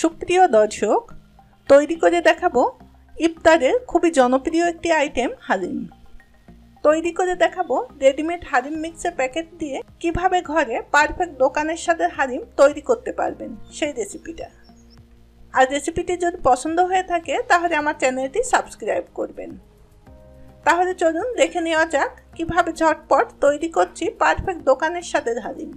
সুপ্রিয় দর্শক, তৈরি করে দেখাবো ইফতারের খুবই জনপ্রিয় একটি আইটেম হালিম। তৈরি করে দেখাবো রেডিমেড হালিম মিক্সের প্যাকেট দিয়ে কীভাবে ঘরে পারফেক্ট দোকানের সাথে হালিম তৈরি করতে পারবেন, সেই রেসিপিটা আর রেসিপিটি যদি পছন্দ হয়ে থাকে, তাহলে আমার চ্যানেলটি সাবস্ক্রাইব করবেন। তাহলে চলুন দেখে নেওয়া যাক কীভাবে ঝটপট তৈরি করছি পারফেক্ট দোকানের সাথে হালিম।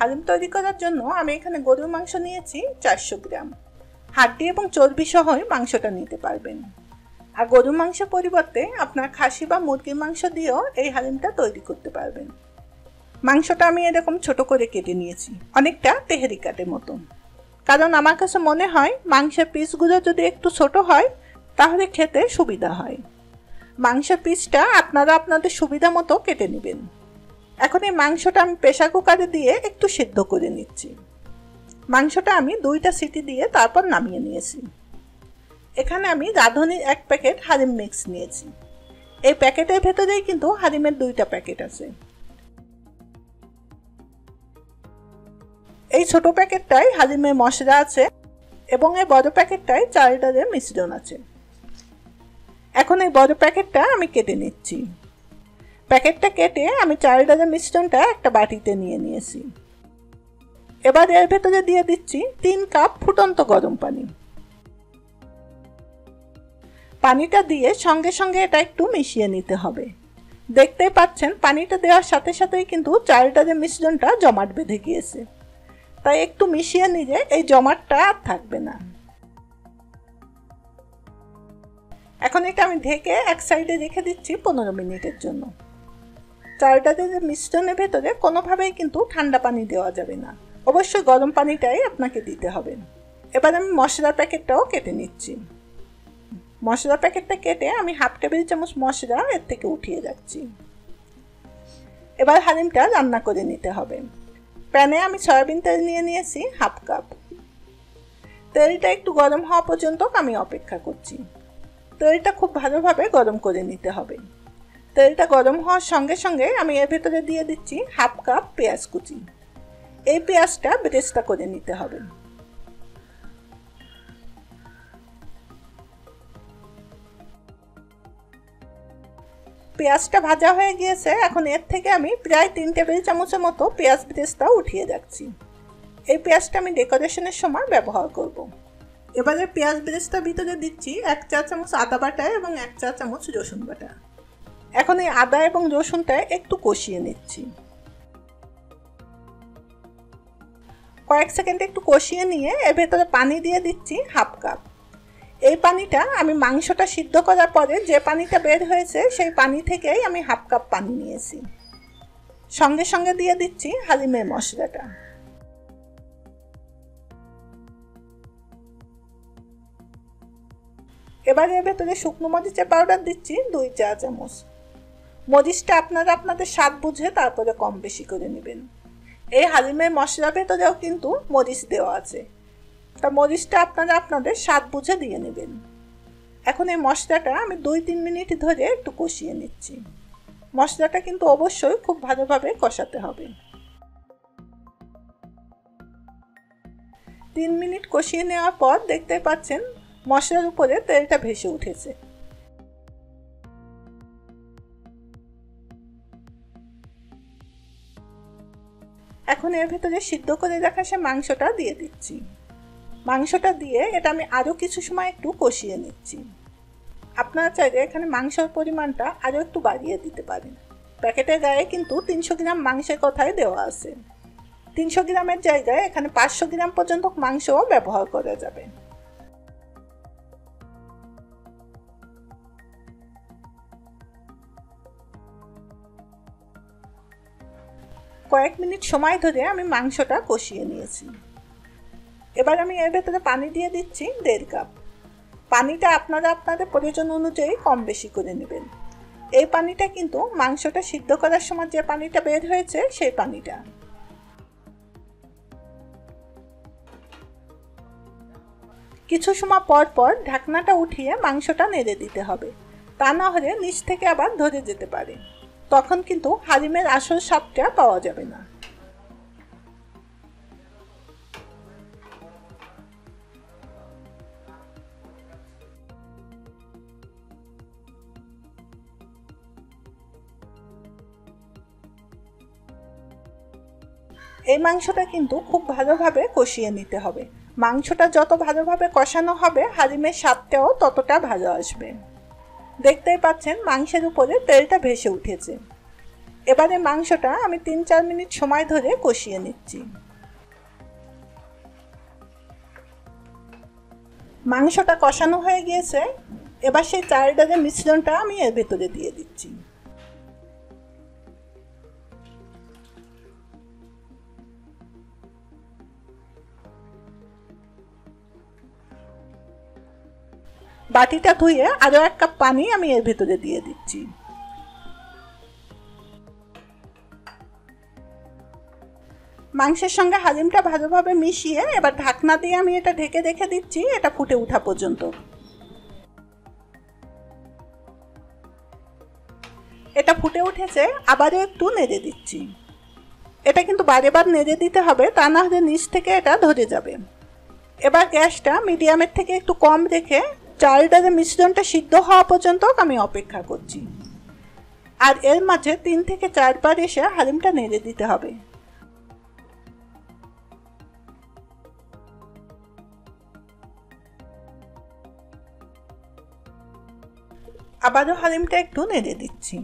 হালিম তৈরি করার জন্য আমি এখানে গরুর মাংস নিয়েছি চারশো গ্রাম। হাড্ডি এবং চর্বি সহই মাংসটা নিতে পারবেন। আর গরুর মাংস পরিবর্তে আপনার খাসি বা মুরগির মাংস দিয়েও এই হালিমটা তৈরি করতে পারবেন। মাংসটা আমি এরকম ছোট করে কেটে নিয়েছি, অনেকটা তেহেরি কাটের মতো। কারণ আমার কাছে মনে হয় মাংসের পিসগুলো যদি একটু ছোট হয়, তাহলে খেতে সুবিধা হয়। মাংসের পিসটা আপনারা আপনাদের সুবিধা মতো কেটে নেবেন। এখন এই মাংসটা আমি প্রেশার কুকারে দিয়ে একটু সিদ্ধ করে নিচ্ছি। মাংসটা আমি দুইটা সিটি দিয়ে তারপর নামিয়ে নিয়েছি। এখানে আমি রাঁধুনির এক প্যাকেট হারিম মিক্স নিয়েছি। এই প্যাকেটের ভেতরেই কিন্তু হারিমের দুইটা প্যাকেট আছে। এই ছোট প্যাকেটটাই হালিমের মশলা আছে এবং এই বড় প্যাকেটটায় ডালের মিশ্রণ আছে। এখন এই বড় প্যাকেটটা আমি কেটে নিচ্ছি। প্যাকেটটা কেটে আমি চাল ডালের মিশ্রণটা একটা বাটিতে নিয়ে নিয়েছি। এবার এর ভেতরে দিয়ে দিচ্ছি তিন কাপ ফুটন্ত গরম পানি। পানিটা দিয়ে সঙ্গে সঙ্গে এটা একটু মিশিয়ে নিতে হবে। দেখতেই পাচ্ছেন, পানিটা দেওয়ার সাথে সাথেই কিন্তু চালটা যে মিশ্রণটা জমাট বেঁধে গিয়েছে। তাই একটু মিশিয়ে নিলে এই জমাটটা আর থাকবে না। এখন এটা আমি ঢেকে এক সাইডে রেখে দিচ্ছি পনেরো মিনিটের জন্য। চালটা যে মিশ্রণের ভেতরে কোনোভাবেই কিন্তু ঠান্ডা পানি দেওয়া যাবে না। অবশ্যই গরম পানিটাই আপনাকে দিতে হবে। এবার আমি মশলার প্যাকেটটাও কেটে নিচ্ছি। মশলা প্যাকেটটা কেটে আমি হাফ টেবিল চামচ মশলা এর থেকে উঠিয়ে যাচ্ছি। এবার হালিমটা রান্না করে নিতে হবে। প্যানে আমি সয়াবিন তেল নিয়ে নিয়েছি হাফ কাপ। তেলটা একটু গরম হওয়া পর্যন্ত আমি অপেক্ষা করছি। তেলটা খুব ভালোভাবে গরম করে নিতে হবে। তেলটা গরম হওয়ার সঙ্গে সঙ্গে আমি এর ভেতরে দিয়ে দিচ্ছি হাফ কাপ পেঁয়াজ কুচি। এই পেঁয়াজটা বেরেস্তা করে নিতে হবে। পেঁয়াজটা ভাজা হয়ে গিয়েছে, এখন এর থেকে আমি প্রায় তিন টেবিল চামচের মতো পেঁয়াজ বেরেস্তা উঠিয়ে যাচ্ছি। এই পেঁয়াজটা আমি ডেকোরেশনের সময় ব্যবহার করব। এবারে পেঁয়াজ বেরেস্তার ভিতরে দিচ্ছি এক চা চামচ আদা বাটা এবং এক চা চামচ রসুন বাটা। এখন এই আদা এবং রসুনটা একটু কষিয়ে নিচ্ছি। কয়েক সেকেন্ড একটু কষিয়ে নিয়ে এর ভেতরে পানি দিয়ে দিচ্ছি হাফ কাপ। এই পানিটা আমি মাংসটা সিদ্ধ করার পরে যে পানিটা বের হয়েছে সেই পানি থেকেই আমি হাফ কাপ পানি নিয়েছি। সঙ্গে সঙ্গে দিয়ে দিচ্ছি হালিমের মশলাটা। এবারে এর ভেতরে শুকনো মরিচের পাউডার দিচ্ছি দুই চা চামচ মরিচটা আপনারা আপনাদের স্বাদ বুঝে তারপরে কম বেশি করে নেবেন। এই হালিমের মশলার ভেতরেও কিন্তু মরিচ দেওয়া আছে। তা মরিচটা আপনারা আপনাদের স্বাদ বুঝে দিয়ে নেবেন। এখন এই মশলাটা আমি দুই তিন মিনিট ধরে একটু কষিয়ে নিচ্ছি। মশলাটা কিন্তু অবশ্যই খুব ভালোভাবে কষাতে হবে। তিন মিনিট কষিয়ে নেওয়ার পর দেখতে পাচ্ছেন মশলার উপরে তেলটা ভেসে উঠেছে। এখন এর ভেতরে সিদ্ধ করে রাখা সে মাংসটা দিয়ে দিচ্ছি। মাংসটা দিয়ে এটা আমি আরও কিছু সময় একটু কষিয়ে নিচ্ছি। আপনারা চাইলে এখানে মাংসের পরিমাণটা আরও একটু বাড়িয়ে দিতে পারেন। প্যাকেটের গায়ে কিন্তু তিনশো গ্রাম মাংসের কথাই দেওয়া আছে। তিনশো গ্রামের জায়গায় এখানে পাঁচশো গ্রাম পর্যন্ত মাংসও ব্যবহার করা যাবে। কয়েক মিনিট সময় ধরে আমি মাংসটা কষিয়ে নিয়েছি। এবার আমি এর ভেতরে পানি দিয়ে দিচ্ছি দেড় কাপ। পানিটা আপনারা আপনাদের প্রয়োজন অনুযায়ী কম বেশি করে নেবেন। এই পানিটা কিন্তু মাংসটা সিদ্ধ করার সময় যে পানিটা বের হয়েছে সেই পানিটা। কিছু সময় পর পর ঢাকনাটা উঠিয়ে মাংসটা নেড়ে দিতে হবে। তা না হলে নিচ থেকে আবার ধরে যেতে পারে। তখন কিন্তু হালিমের আসল স্বাদটা পাওয়া যাবে না। এই মাংসটা কিন্তু খুব ভালোভাবে কষিয়ে নিতে হবে। মাংসটা যত ভালোভাবে কষানো হবে, হালিমের স্বাদটাও ততটা ভালো আসবে। দেখতেই পাচ্ছেন মাংসের উপরে তেলটা ভেসে উঠেছে। এবারে মাংসটা আমি তিন চার মিনিট সময় ধরে কষিয়ে নিচ্ছি। মাংসটা কষানো হয়ে গিয়েছে। এবার সেই চালডালের মিশ্রণটা আমি এর ভেতরে দিয়ে দিচ্ছি। বাটিটা ধুয়ে আরও এক কাপ পানি আমি এর ভেতরে দিয়ে দিচ্ছি। মাংসের সঙ্গে হালিমটা ভালোভাবে মিশিয়ে এবার ঢাকনা দিয়ে আমি এটা ঢেকে রেখে দিচ্ছি, এটা ফুটে ওঠা পর্যন্ত। এটা ফুটে উঠেছে, আবারও একটু নেড়ে দিচ্ছি। এটা কিন্তু বারে বার নেড়ে দিতে হবে, তা না হলে নিচ থেকে এটা ধরে যাবে। এবার গ্যাসটা মিডিয়ামের থেকে একটু কম রেখে চাল ডালের মিশ্রণটা সিদ্ধ হওয়া পর্যন্ত আমি অপেক্ষা করছি। আর এর মাঝে তিন থেকে চারবার এসে হালিমটা নেড়ে দিতে হবে। আবারও হালিমটা একটু নেড়ে দিচ্ছি।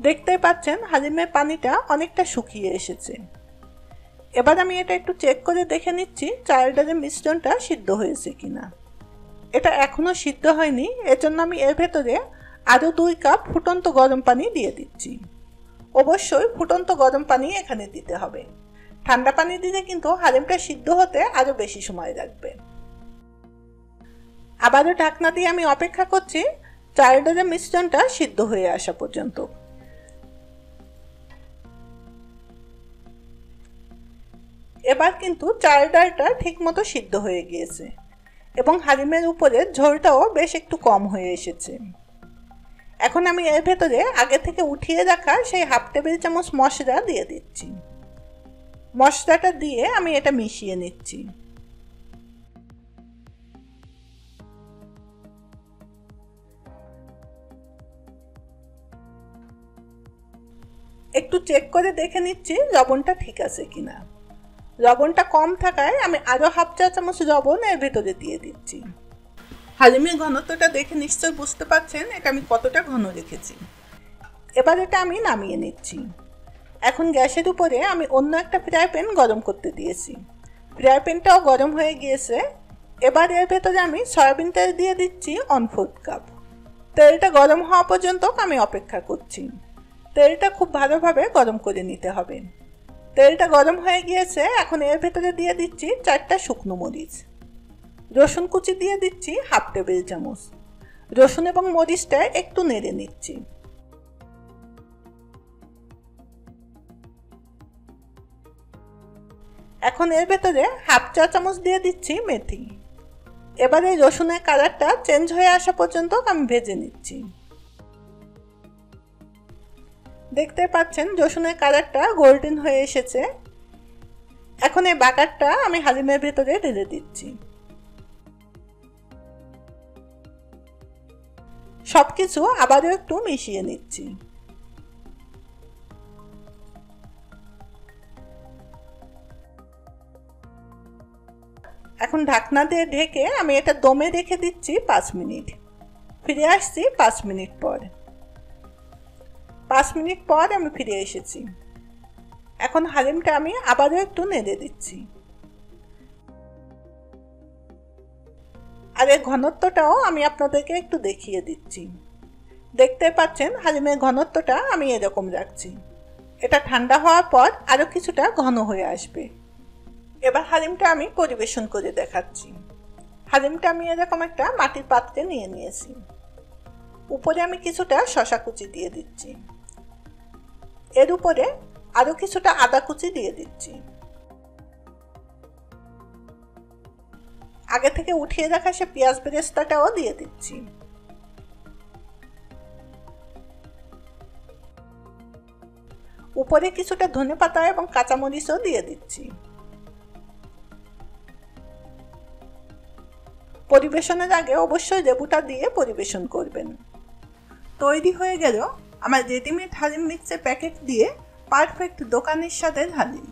দেখতে পাচ্ছেন হালিমের পানিটা অনেকটা শুকিয়ে এসেছে। এবার আমি এটা একটু চেক করে দেখে নিচ্ছি চাল মিশ্রণটা সিদ্ধ হয়েছে কিনা। এটা এখনও সিদ্ধ হয়নি, এজন্য আমি এর ভেতরে আরও দুই কাপ ফুটন্ত গরম পানি দিয়ে দিচ্ছি। অবশ্যই ফুটন্ত গরম পানি এখানে দিতে হবে। ঠান্ডা পানি দিলে কিন্তু হালিমটা সিদ্ধ হতে আরও বেশি সময় লাগবে। আবারও ঢাকনা দিয়ে আমি অপেক্ষা করছি চাল ডালের মিশ্রণটা সিদ্ধ হয়ে আসা পর্যন্ত। এবার কিন্তু চাল ডালটা ঠিকমতো সিদ্ধ হয়ে গিয়েছে। এবং হালিমের উপরে ঝোলটাও বেশ একটু কম হয়ে এসেছে। এখন আমি এর ভেতরে আগে থেকে উঠিয়ে রাখা সেই হাফ টেবিল চামচ মশলা দিয়ে দিচ্ছি। মশলাটা দিয়ে আমি এটা মিশিয়ে নিচ্ছি। একটু চেক করে দেখে নিচ্ছি লবণটা ঠিক আছে কিনা। লবণটা কম থাকায় আমি আরও হাফ চা চামচ লবণ এর ভেতরে দিয়ে দিচ্ছি। হালিমের ঘনত্বটা দেখে নিশ্চয় বুঝতে পারছেন এটা আমি কতটা ঘন রেখেছি। এবার এটা আমি নামিয়ে নিচ্ছি। এখন গ্যাসের উপরে আমি অন্য একটা ফ্রাই প্যান গরম করতে দিয়েছি। ফ্রাই প্যানটাও গরম হয়ে গিয়েছে। এবার এর ভেতরে আমি সয়াবিন তেল দিয়ে দিচ্ছি অন ফোর্থ কাপ। তেলটা গরম হওয়া পর্যন্ত আমি অপেক্ষা করছি। তেলটা খুব ভালোভাবে গরম করে নিতে হবে। তেলটা গরম হয়ে গিয়েছে, এখন এর ভেতরে দিয়ে দিচ্ছি চারটা শুকনো মরিচ। রসুন কুচি দিয়ে দিচ্ছি হাফ টেবিল চামচ। রসুন এবং মরিচটা একটু নেড়ে নিচ্ছি। এখন এর ভেতরে হাফ চা চামচ দিয়ে দিচ্ছি মেথি। এবারে রসুনের কালারটা চেঞ্জ হয়ে আসা পর্যন্ত আমি ভেজে নিচ্ছি। দেখতে পাচ্ছেন রসুনের কালারটা গোল্ডেন হয়ে এসেছে। এখন এই বাকারটা আমি হালিমের ভেতরে ঢেলে দিচ্ছি। সব কিছু আবারও একটু মিশিয়ে নিচ্ছি। এখন ঢাকনা দিয়ে ঢেকে আমি এটা দমে রেখে দিচ্ছি পাঁচ মিনিট। ফিরে আসছি পাঁচ মিনিট পর। পাঁচ মিনিট পর আমি ফিরে এসেছি। এখন হালিমটা আমি আবারও একটু নেড়ে দিচ্ছি। আর এর ঘনত্বটাও আমি আপনাদেরকে একটু দেখিয়ে দিচ্ছি। দেখতে পাচ্ছেন হালিমের ঘনত্বটা আমি এরকম রাখছি। এটা ঠান্ডা হওয়ার পর আরও কিছুটা ঘন হয়ে আসবে। এবার হালিমটা আমি পরিবেশন করে দেখাচ্ছি। হালিমটা আমি এরকম একটা মাটির পাত্রে নিয়ে নিয়েছি। উপরে আমি কিছুটা শশা কুচি দিয়ে দিচ্ছি। এর উপরে আরও কিছুটা আদা কুচি দিয়ে দিচ্ছি। আগে থেকে উঠিয়ে রাখা সে পেঁয়াজ বেরেস্তাটাও দিয়ে দিচ্ছি। উপরে কিছুটা ধনে পাতা এবং কাঁচামরিচও দিয়ে দিচ্ছি। পরিবেশনের আগে অবশ্যই লেবুটা দিয়ে পরিবেশন করবেন। তৈরি হয়ে গেল আমার রেডিমেড হালিম মিক্সের প্যাকেট দিয়ে পারফেক্ট দোকানের সাথে হালিম।